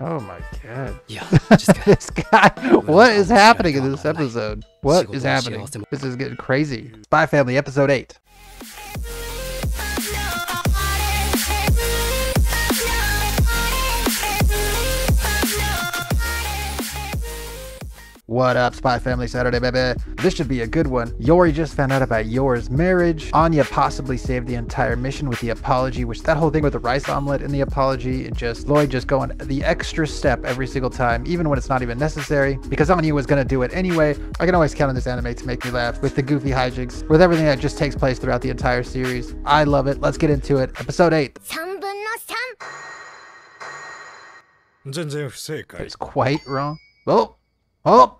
Oh my god. Yeah. this guy. What is happening in this episode? What is happening? This is getting crazy. Spy Family, episode 8. What up, Spy Family Saturday, baby? This should be a good one. Yori just found out about Yor's marriage. Anya possibly saved the entire mission with the apology, which that whole thing with the rice omelet and the apology, and just Lloyd just going the extra step every single time, even when it's not even necessary, because Anya was gonna do it anyway. I can always count on this anime to make me laugh with the goofy hijinks, with everything that just takes place throughout the entire series. I love it. Let's get into it. Episode 8. 3分の3全然不正解 It's quite wrong. Oh, oh,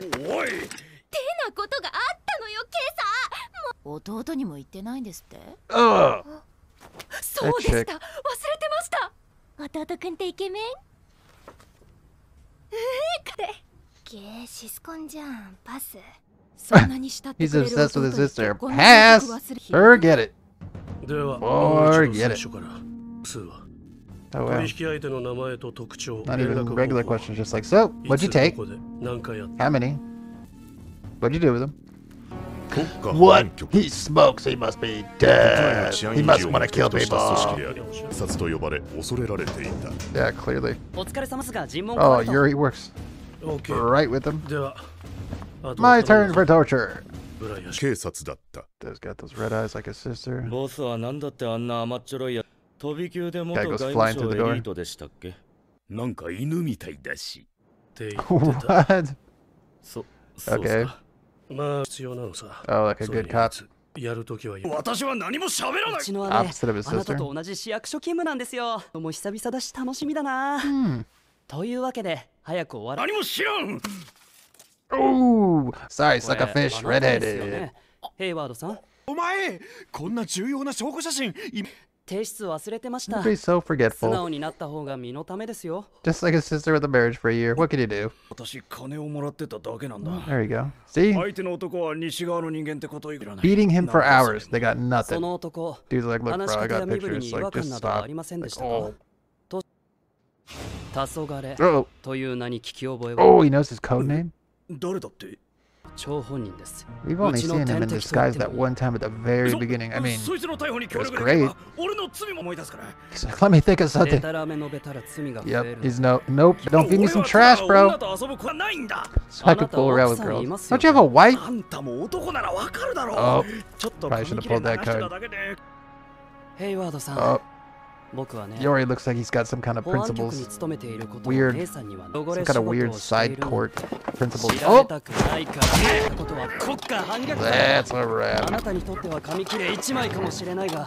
おい。なことがあったのよ今朝弟にも言ってないんですって？ugh. そうでした忘れてました。弟くんってイケメン？ええかでゲーシスコンじゃん。パス。そんなに慕って He's くれる obsessed 忘れ Forget it. ではう一度 it. 最初から数は Oh 取 well. 引相手の名前と特徴 Not 連 even 絡 regular 方法 questions. Just like, so, い what'd つ you take? どこで何回やっ How many? What'd you do with them? 国家保安局 He smokes. He must be 国内 dead. の治安 He 維 must 持を want to 目 kill 的とした組織で people. あり殺と呼ばれ恐れられていた Yeah, clearly. お疲れ様ですが尋問 Oh, コメント Yuri works オッケー right with them. ではあと My turn for torture. ブライアン警察だった Does got those red eyes like his sister. ボスは何だってあんな甘っちょろいや 飛び級で元 Guy 外務省.エリートでしたっけ？なんか犬みたいだしって言ってた What? そそうかまあ必要なのさ Oh, like good に cop. やるときは私は何も喋らなうちの姉あなた.と同じ市役所勤務なんですよもう久々だし楽しみだな Hmm. というわけで早く終わら何も知らん Ooh. Sorry, こ suck れ a fish. Redheaded. ねヘイワードさんお前こんな重要な証拠写真い提出忘れてました Don't be so 素 forgetful. 直になった方が身のためですよ Just like his sister with a marriage for a year. What can you do? 私金をもらってただけなんだ There you go. See? 相手の男は西側の人間ってこといらない Beating him for なんだ hours. They got そ nothing. の男 Dude's like, look, 話 bro, し I 方や got 身振り pictures. に違 Like, 和感 just などはあ stop. りませんで Like, したか oh. 黄昏 Oh, という名に聞き覚えは oh, he knows his code name? 誰だって張本人です We've only seen him in disguise that one time at the very beginning. I mean, it was great. He's let me think of something. Yep, he's no, nope, don't give me some trash, bro. So I could fool around with girls. Don't you have a wife? Oh, probably should have pulled that card. Oh. Yori looks like he's got some kind of principles. Weird. Some kind of weird side court principles. Oh! That's a wrap.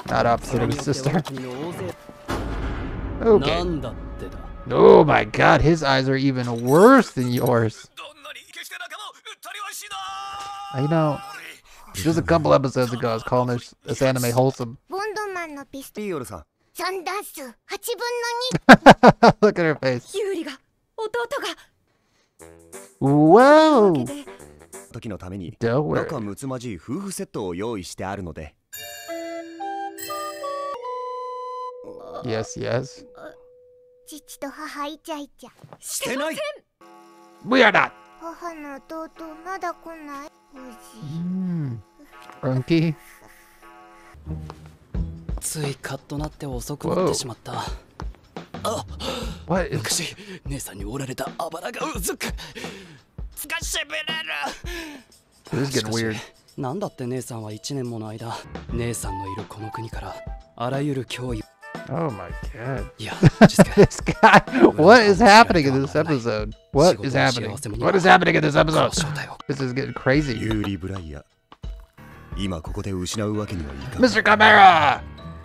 Not opposite of his sister. Okay. Oh my god, his eyes are even worse than yours. I know. Just a couple episodes ago, I was calling this, this anime wholesome. ボンドマンのピストいい夜さん3ダース8分の Look at her face. 2ユーリが弟が Whoa! で時のために仲.睦まじい夫婦セットを用意してあるので Yes, yes. 父と母イチャイチャしてない We are not. 母の弟まだ来ないおじ Mm. Unky. ついカッとなって遅くなってしまった。Is 昔、姉さんに折られたあばらがうずく。つかしびれる。this is し getting かし weird? なんだって姉さんは1年もの間、姉さんのいるこの国からあらゆる脅威。Oh my god. いや、静か This guy. What is happening in this episode? What is happening? What is happening in this episode? This is getting crazy. ユーリ・ブライア今ここで失うわけにはいかん Mr. Chimera!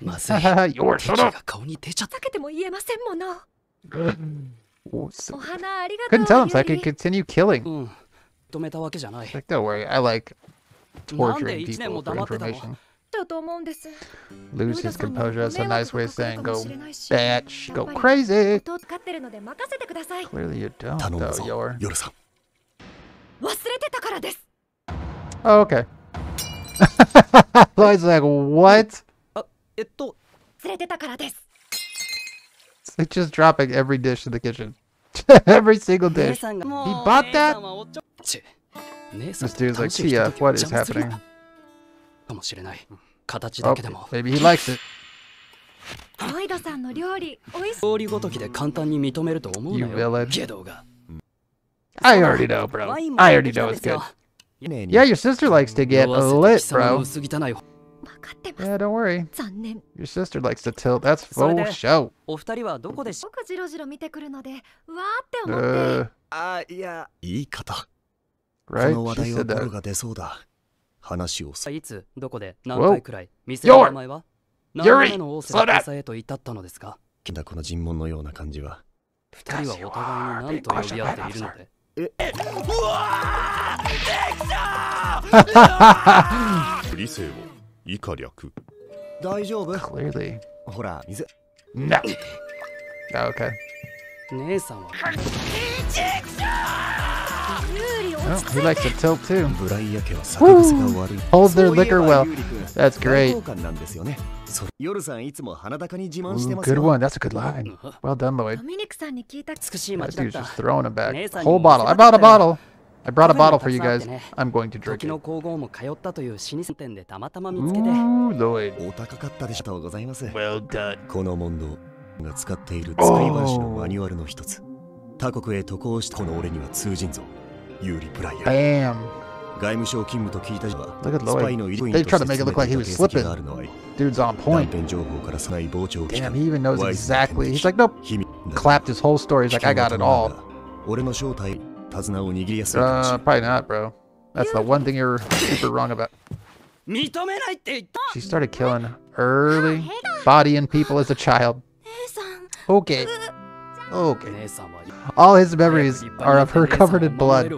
まずい Yours, 敵 shut が up. 顔に出ちゃった避けても言えませんもの Oh, so- お花ありがとう Couldn't tell him, so I ユ could リ continue killing. うん止めたわけじゃない Like, don't worry, I like なんで torturing 一年 people も for 黙ってたの information. だと思うんです Lose ヨダ his さんの composure. That's a 迷 nice way 惑が of かかる saying か go もしれないし batch, や go っぱり crazy. 弟飼ってるので任せてください Clearly you don't, 頼む though, ぞ Yor. 夜さん忘れてたからです Oh, okay. Lloyd's like, what? えっと忘れてたからです It's like just dropping every dish in the kitchen. every single 姉 dish. さんが He bought 姉 that? さんはおちょち姉さん This dude's like, 楽しいひと Tia, ときを what is 邪魔する happening? なかもしれない形 Oh, だけでも maybe he likes it. ロイドさんの料理おいし料理ごときで簡単に認めると思うな You よ villain. ゲドが I already know, bro. ワインも I 持って already きた know ん it's ですよ good. ねえ Yeah, your sister likes to get 酔わせて lit, 貴様の bro. かってます。Yeah, don't worry. 残念。Your sister likes to tilt. That's show. お二人はどこでし？僕ジロジロ見てくるのでうわーって思って。Uh, あいや。いい方。こ?の話題はボ.ロが出そうだ。話をすいつどこで？何回くらい？店の名前は!何度目のオーセ Slow ラ down! esa へと至ったのですか？んだこの尋問のような感じは。二人はお互いに何と呼び合っているので？理性 を以下略大丈夫 Clearly. ほら水 No. Okay. 姉さんはユーリお Well, he likes to tilt too. ブライア家は酒癖が悪い Holds their そういえ liquor ば well. ユーリ君 That's 外 great. 交官なんですよねそれ夜さんいつも鼻高に自慢して Ooh, ます good よ one. That's a good line. Well done, Lloyd. ドミニクさんに聞いた美しい That 街だっ dude's た just throwing it back. 姉さんに Whole も bottle. I 見せた bought a かったよ bottle. I brought a 他にも bottle for you たくさんあっ guys. てね。 I'm going to drink 時の it. 皇后も通ったという老舗店でたまたま見つけて Ooh, Lloyd. お高かったでしょうございます Well done. この問答が使っている使い回しのマニュアルの一つ他国へ渡航したこの俺には通じんぞユーリ・ブライアン Bam. 外務省勤務と聞いたじは Look at スパ Lloyd. イの医療 They 員と tried し to て make it look like he 勤め was た形跡 slipping. があるのは Dude's on 断 point. 片情報から少ない傍聴機 Damn, 関 he even knows ワイズの exactly. 天 He's 敵 like, nope. 秘密 Clapped his whole story. He's like, I got it all. 俺の正体 uh, probably not, bro. That's the one thing you're super wrong about. She started killing early, bodying people as a child. Okay. Okay. All his memories are of her covered in blood.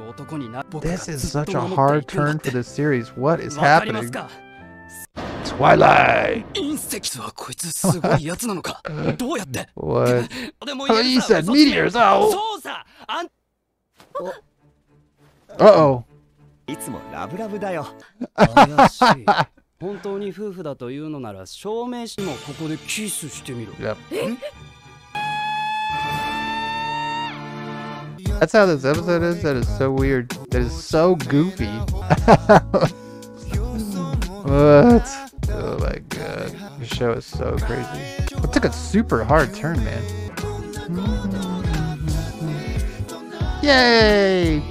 This is such a hard turn for this series. What is happening? Twilight! what? Oh, you said meteors! Oh! そうさあん Uh oh. いつもラブラブだよ怪しい本当に夫婦だというのなら証明しもここでキスしてみろ Yep. That's how this episode is. That is so weird. That is so goofy. what? Oh my god. The show is so crazy. It took a super hard turn, man. Yay!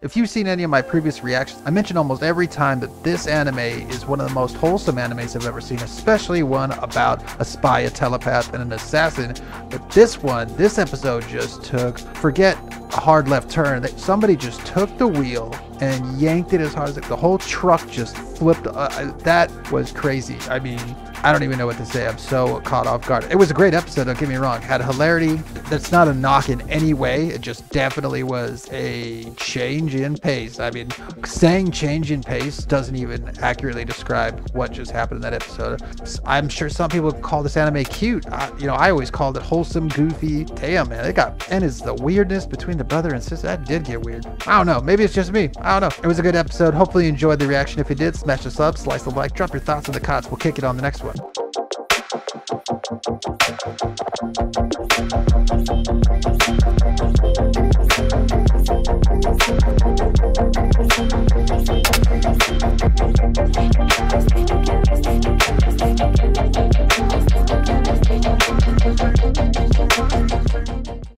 If you've seen any of my previous reactions, I mention almost every time that this anime is one of the most wholesome animes I've ever seen, especially one about a spy, a telepath, and an assassin. But this one, this episode just took, forget a hard left turn, that somebody just took the wheel and yanked it as hard as it, the whole truck just flipped. Uh, uh, that was crazy. I mean, I don't even know what to say. I'm so caught off guard. It was a great episode, don't get me wrong. Had hilarity. That's not a knock in any way. It just definitely was a change in pace. I mean, saying change in pace doesn't even accurately describe what just happened in that episode. I'm sure some people call this anime cute. I, you know, I always called it wholesome, goofy. Damn, man. It got, and is the weirdness between the brother and sister. That did get weird. I don't know. Maybe it's just me. I don't know. It was a good episode. Hopefully you enjoyed the reaction. If you did, smash the sub, slice the like, drop your thoughts in the comments. We'll kick it on the next one.